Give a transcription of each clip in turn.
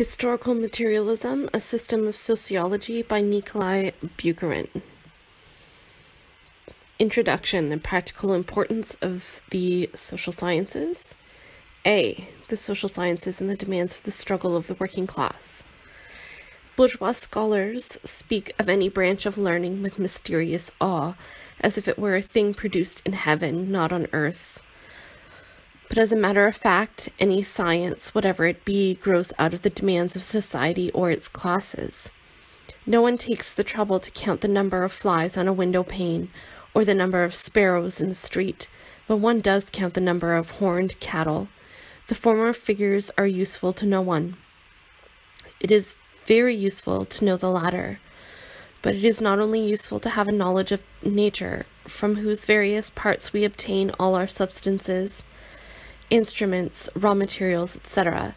Historical Materialism, a System of Sociology by Nikolai Bukharin. Introduction, the practical importance of the social sciences. A. The social sciences and the demands of the struggle of the working class. Bourgeois scholars speak of any branch of learning with mysterious awe, as if it were a thing produced in heaven, not on earth. But as a matter of fact, any science, whatever it be, grows out of the demands of society or its classes. No one takes the trouble to count the number of flies on a window pane or the number of sparrows in the street, but one does count the number of horned cattle. The former figures are useful to no one. It is very useful to know the latter, but it is not only useful to have a knowledge of nature, from whose various parts we obtain all our substances, instruments, raw materials, etc.,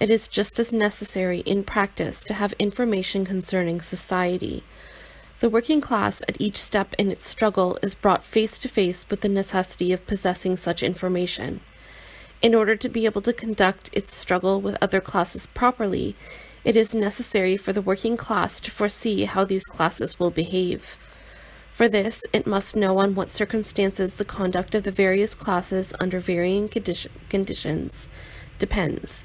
it is just as necessary in practice to have information concerning society. The working class at each step in its struggle is brought face to face with the necessity of possessing such information. In order to be able to conduct its struggle with other classes properly, it is necessary for the working class to foresee how these classes will behave. For this, it must know on what circumstances the conduct of the various classes under varying condi conditions depends.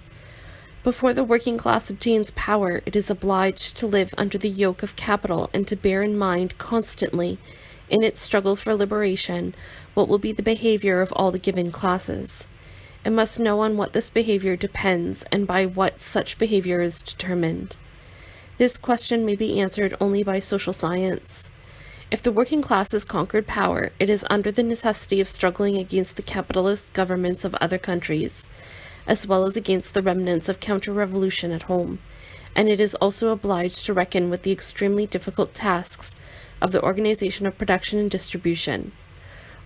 Before the working class obtains power, it is obliged to live under the yoke of capital and to bear in mind constantly, in its struggle for liberation, what will be the behavior of all the given classes. It must know on what this behavior depends and by what such behavior is determined. This question may be answered only by social science. If the working class has conquered power, it is under the necessity of struggling against the capitalist governments of other countries, as well as against the remnants of counter-revolution at home, and it is also obliged to reckon with the extremely difficult tasks of the organization of production and distribution.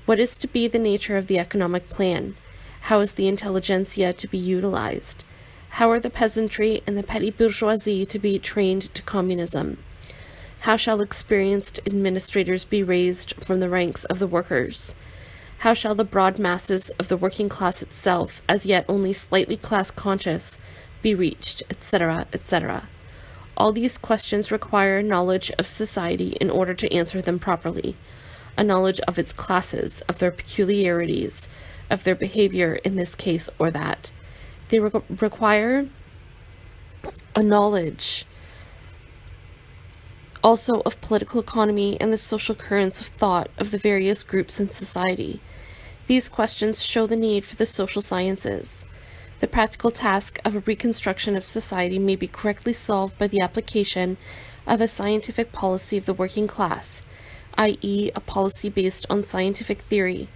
What is to be the nature of the economic plan? How is the intelligentsia to be utilized? How are the peasantry and the petty bourgeoisie to be trained to communism? How shall experienced administrators be raised from the ranks of the workers? How shall the broad masses of the working class itself, as yet only slightly class conscious, be reached, etc., etc.? All these questions require knowledge of society in order to answer them properly, a knowledge of its classes, of their peculiarities, of their behavior in this case or that. They re require a knowledge also of political economy and the social currents of thought of the various groups in society. These questions show the need for the social sciences. The practical task of a reconstruction of society may be correctly solved by the application of a scientific policy of the working class, i.e., a policy based on scientific theory.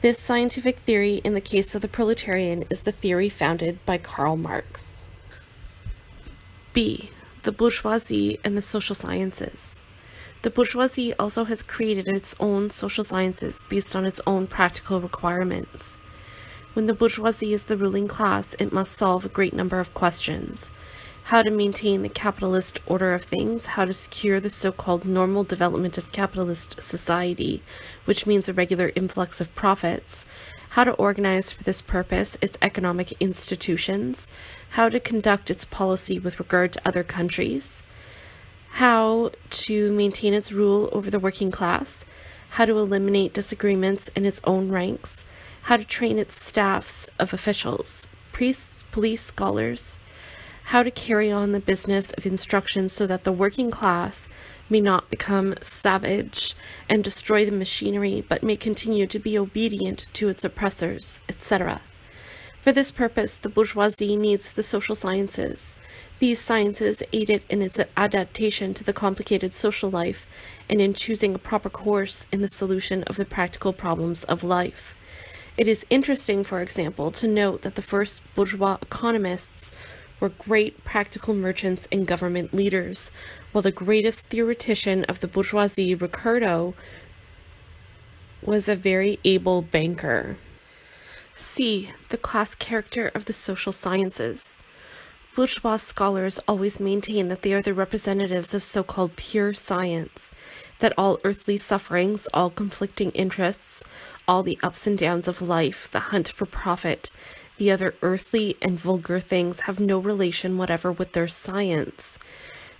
This scientific theory, in the case of the proletarian, is the theory founded by Karl Marx. B the bourgeoisie and the social sciences. The bourgeoisie also has created its own social sciences based on its own practical requirements. When the bourgeoisie is the ruling class, it must solve a great number of questions. How to maintain the capitalist order of things, how to secure the so-called normal development of capitalist society, which means a regular influx of profits, how to organize for this purpose its economic institutions, how to conduct its policy with regard to other countries, how to maintain its rule over the working class, how to eliminate disagreements in its own ranks, how to train its staffs of officials, priests, police, scholars, how to carry on the business of instruction so that the working class may not become savage and destroy the machinery, but may continue to be obedient to its oppressors, etc. For this purpose, the bourgeoisie needs the social sciences. These sciences aid it in its adaptation to the complicated social life and in choosing a proper course in the solution of the practical problems of life. It is interesting, for example, to note that the first bourgeois economists were great practical merchants and government leaders, while the greatest theoretician of the bourgeoisie, Ricardo, was a very able banker. C. The class character of the social sciences. Bourgeois scholars always maintain that they are the representatives of so-called pure science, that all earthly sufferings, all conflicting interests, all the ups and downs of life, the hunt for profit, The other earthly and vulgar things have no relation whatever with their science.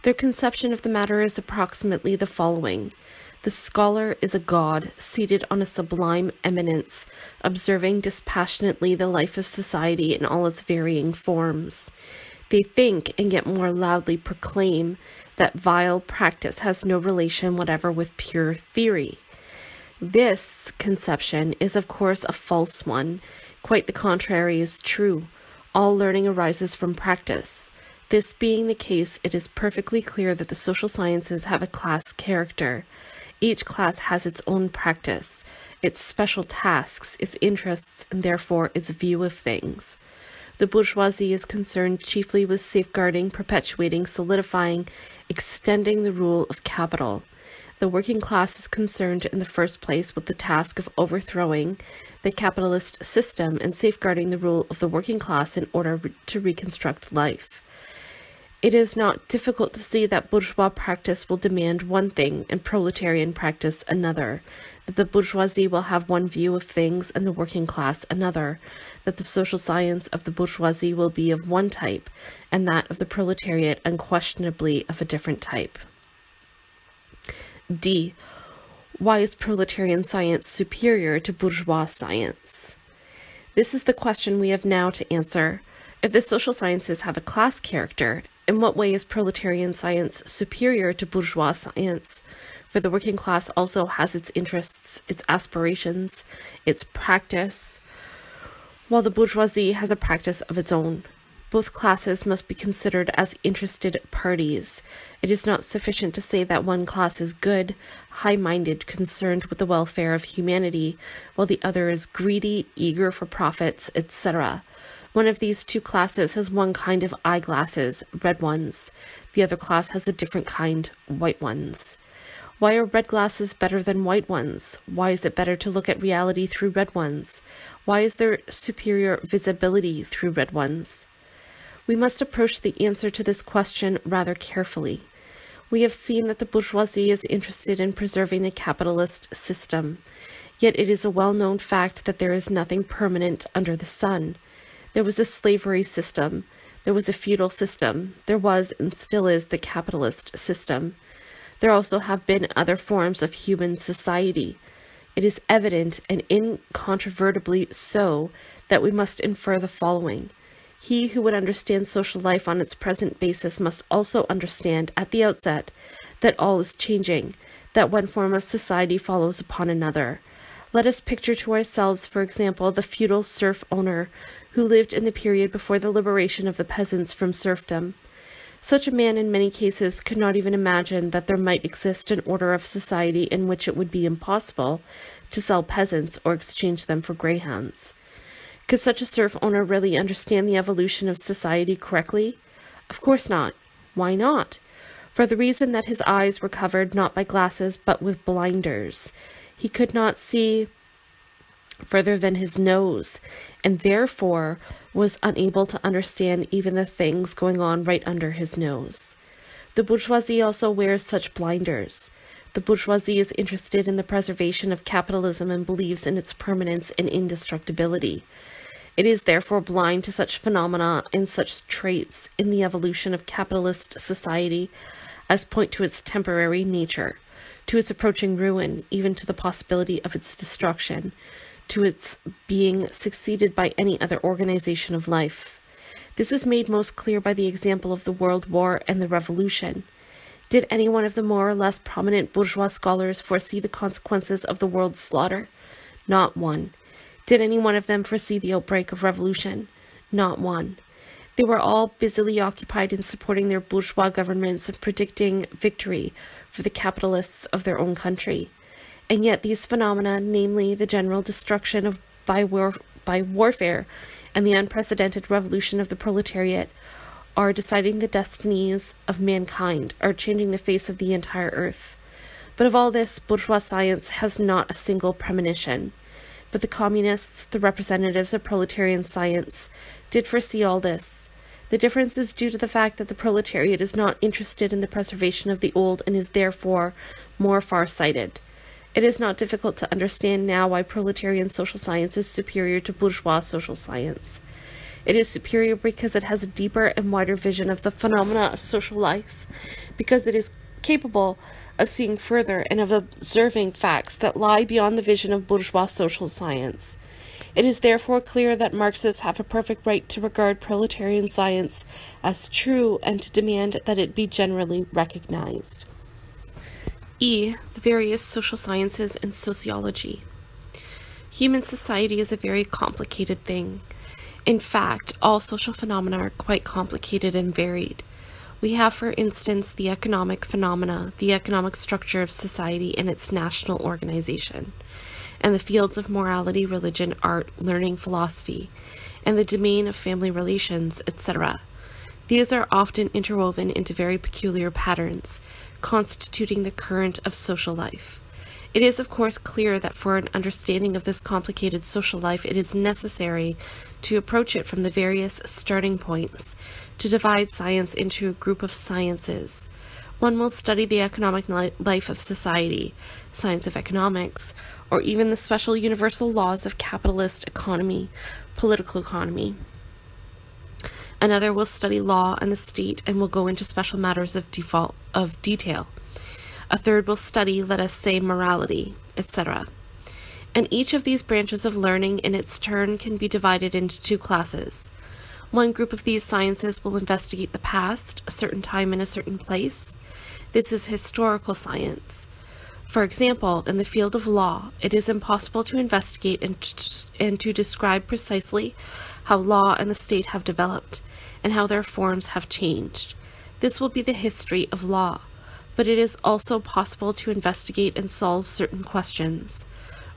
Their conception of the matter is approximately the following The scholar is a god seated on a sublime eminence, observing dispassionately the life of society in all its varying forms. They think and yet more loudly proclaim that vile practice has no relation whatever with pure theory. This conception is, of course, a false one. Quite the contrary is true. All learning arises from practice. This being the case, it is perfectly clear that the social sciences have a class character. Each class has its own practice, its special tasks, its interests, and therefore its view of things. The bourgeoisie is concerned chiefly with safeguarding, perpetuating, solidifying, extending the rule of capital. The working class is concerned in the first place with the task of overthrowing the capitalist system and safeguarding the rule of the working class in order to reconstruct life. It is not difficult to see that bourgeois practice will demand one thing and proletarian practice another, that the bourgeoisie will have one view of things and the working class another, that the social science of the bourgeoisie will be of one type and that of the proletariat unquestionably of a different type. D. Why is proletarian science superior to bourgeois science? This is the question we have now to answer. If the social sciences have a class character, in what way is proletarian science superior to bourgeois science? For the working class also has its interests, its aspirations, its practice, while the bourgeoisie has a practice of its own. Both classes must be considered as interested parties. It is not sufficient to say that one class is good, high minded, concerned with the welfare of humanity, while the other is greedy, eager for profits, etc. One of these two classes has one kind of eyeglasses, red ones. The other class has a different kind, white ones. Why are red glasses better than white ones? Why is it better to look at reality through red ones? Why is there superior visibility through red ones? We must approach the answer to this question rather carefully. We have seen that the bourgeoisie is interested in preserving the capitalist system, yet it is a well known fact that there is nothing permanent under the sun. There was a slavery system, there was a feudal system, there was and still is the capitalist system. There also have been other forms of human society. It is evident and incontrovertibly so that we must infer the following. He who would understand social life on its present basis must also understand at the outset that all is changing, that one form of society follows upon another. Let us picture to ourselves, for example, the feudal serf owner who lived in the period before the liberation of the peasants from serfdom. Such a man, in many cases, could not even imagine that there might exist an order of society in which it would be impossible to sell peasants or exchange them for greyhounds. Could such a serf owner really understand the evolution of society correctly? Of course not. Why not? For the reason that his eyes were covered not by glasses but with blinders. He could not see further than his nose, and therefore was unable to understand even the things going on right under his nose. The bourgeoisie also wears such blinders. The bourgeoisie is interested in the preservation of capitalism and believes in its permanence and indestructibility. It is therefore blind to such phenomena and such traits in the evolution of capitalist society as point to its temporary nature, to its approaching ruin, even to the possibility of its destruction, to its being succeeded by any other organization of life. This is made most clear by the example of the World War and the Revolution. Did any one of the more or less prominent bourgeois scholars foresee the consequences of the world's slaughter? Not one. Did any one of them foresee the outbreak of revolution? Not one. They were all busily occupied in supporting their bourgeois governments and predicting victory for the capitalists of their own country. And yet these phenomena, namely the general destruction of by, war, by warfare and the unprecedented revolution of the proletariat, are deciding the destinies of mankind, are changing the face of the entire earth. But of all this, bourgeois science has not a single premonition. But the communists, the representatives of proletarian science, did foresee all this. The difference is due to the fact that the proletariat is not interested in the preservation of the old and is therefore more far-sighted. It is not difficult to understand now why proletarian social science is superior to bourgeois social science. It is superior because it has a deeper and wider vision of the phenomena of social life, because it is capable of seeing further and of observing facts that lie beyond the vision of bourgeois social science. It is therefore clear that Marxists have a perfect right to regard proletarian science as true and to demand that it be generally recognized. E. The various social sciences and sociology. Human society is a very complicated thing. In fact, all social phenomena are quite complicated and varied. We have, for instance, the economic phenomena, the economic structure of society and its national organization, and the fields of morality, religion, art, learning, philosophy, and the domain of family relations, etc. These are often interwoven into very peculiar patterns, constituting the current of social life. It is, of course, clear that for an understanding of this complicated social life, it is necessary to approach it from the various starting points, to divide science into a group of sciences. One will study the economic life of society, science of economics, or even the special universal laws of capitalist economy, political economy. Another will study law and the state and will go into special matters of default of detail. A third will study, let us say, morality, etc. And each of these branches of learning in its turn can be divided into two classes. One group of these sciences will investigate the past, a certain time in a certain place. This is historical science. For example, in the field of law, it is impossible to investigate and, and to describe precisely how law and the state have developed, and how their forms have changed. This will be the history of law, but it is also possible to investigate and solve certain questions.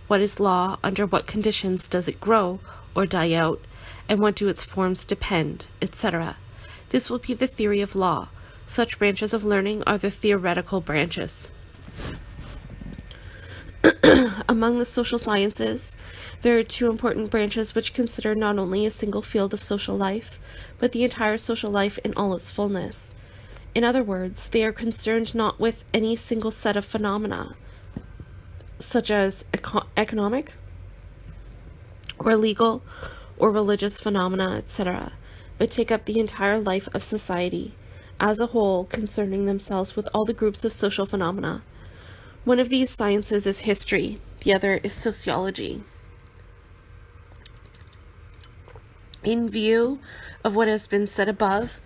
What is law? Under what conditions does it grow or die out? And what do its forms depend, etc.? This will be the theory of law. Such branches of learning are the theoretical branches. Among the social sciences, there are two important branches which consider not only a single field of social life, but the entire social life in all its fullness. In other words, they are concerned not with any single set of phenomena, such as eco economic, or legal, or religious phenomena, etc., but take up the entire life of society as a whole concerning themselves with all the groups of social phenomena. One of these sciences is history, the other is sociology. In view of what has been said above,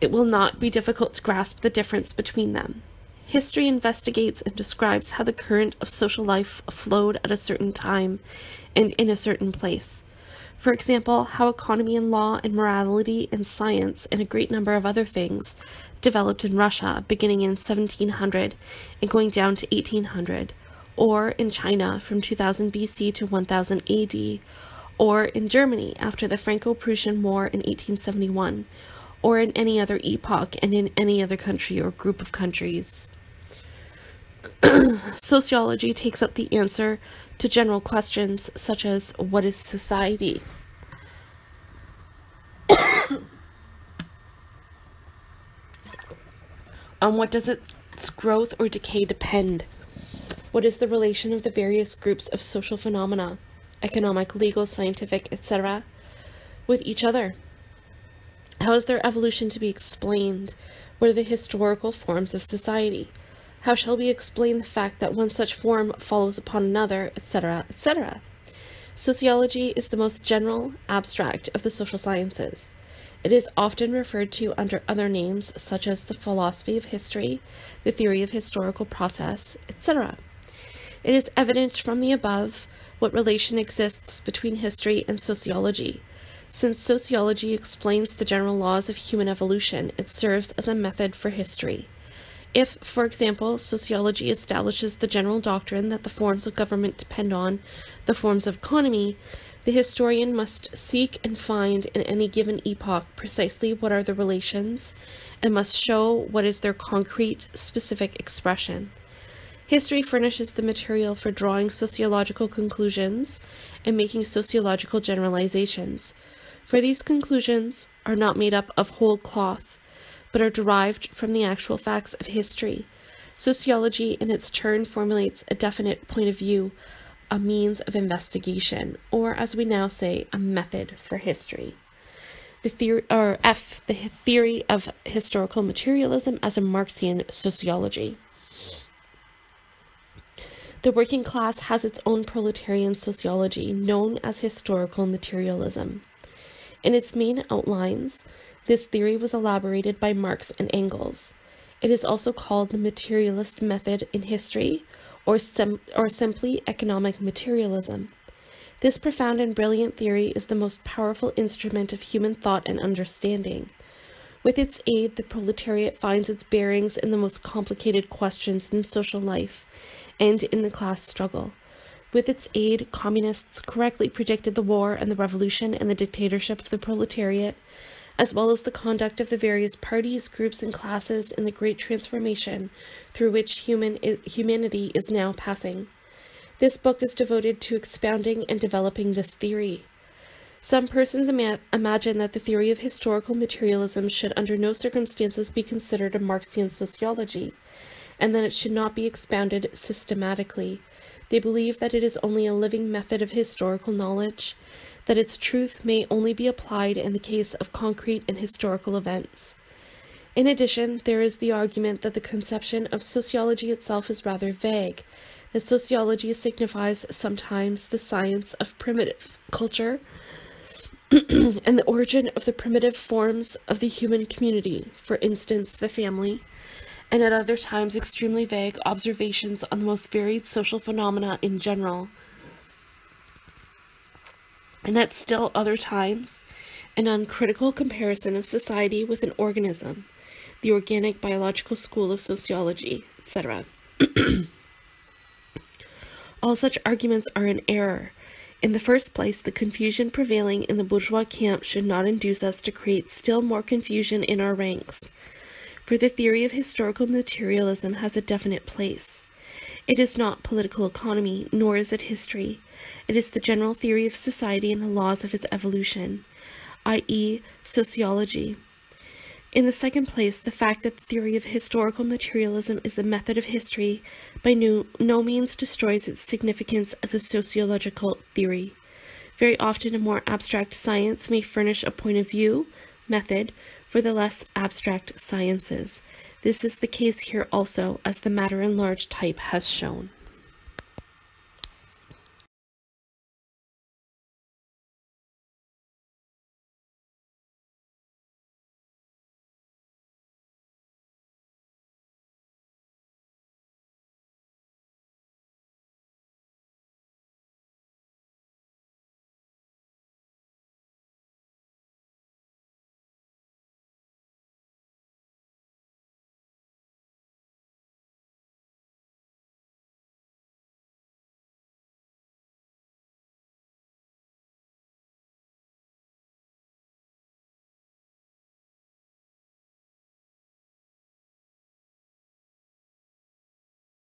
it will not be difficult to grasp the difference between them. History investigates and describes how the current of social life flowed at a certain time and in a certain place. For example, how economy and law and morality and science and a great number of other things developed in Russia beginning in 1700 and going down to 1800, or in China from 2000 BC to 1000 AD, or in Germany after the Franco Prussian War in 1871, or in any other epoch and in any other country or group of countries. Sociology takes up the answer to general questions such as what is society? On um, what does its growth or decay depend? What is the relation of the various groups of social phenomena? economic, legal, scientific, etc., with each other? How is their evolution to be explained? What are the historical forms of society? How shall we explain the fact that one such form follows upon another, etc., etc.? Sociology is the most general, abstract of the social sciences. It is often referred to under other names such as the philosophy of history, the theory of historical process, etc. It is evident from the above what relation exists between history and sociology. Since sociology explains the general laws of human evolution, it serves as a method for history. If, for example, sociology establishes the general doctrine that the forms of government depend on the forms of economy, the historian must seek and find in any given epoch precisely what are the relations and must show what is their concrete, specific expression. History furnishes the material for drawing sociological conclusions and making sociological generalizations, for these conclusions are not made up of whole cloth, but are derived from the actual facts of history. Sociology, in its turn, formulates a definite point of view, a means of investigation, or as we now say, a method for history. the theory or F, the theory of historical materialism as a Marxian sociology. The working class has its own proletarian sociology known as historical materialism. In its main outlines, this theory was elaborated by Marx and Engels. It is also called the materialist method in history or, sim- or simply economic materialism. This profound and brilliant theory is the most powerful instrument of human thought and understanding. With its aid, the proletariat finds its bearings in the most complicated questions in social life and in the class struggle. With its aid, communists correctly predicted the war and the revolution and the dictatorship of the proletariat, as well as the conduct of the various parties, groups, and classes in the great transformation through which human humanity is now passing. This book is devoted to expounding and developing this theory. Some persons ima imagine that the theory of historical materialism should under no circumstances be considered a Marxian sociology, and that it should not be expounded systematically. They believe that it is only a living method of historical knowledge, that its truth may only be applied in the case of concrete and historical events. In addition, there is the argument that the conception of sociology itself is rather vague, that sociology signifies sometimes the science of primitive culture and the origin of the primitive forms of the human community, for instance, the family, and at other times extremely vague observations on the most varied social phenomena in general. And at still other times, an uncritical comparison of society with an organism, the organic biological school of sociology, etc. All such arguments are in error. In the first place, the confusion prevailing in the bourgeois camp should not induce us to create still more confusion in our ranks for the theory of historical materialism has a definite place. It is not political economy, nor is it history. It is the general theory of society and the laws of its evolution, i.e., sociology. In the second place, the fact that the theory of historical materialism is the method of history by no, no means destroys its significance as a sociological theory. Very often, a more abstract science may furnish a point of view, method, for the less abstract sciences. This is the case here also, as the matter-enlarged type has shown.